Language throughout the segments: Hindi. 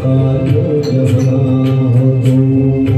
कालो जहाँ हो तुम।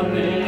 아멘.